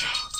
Joe.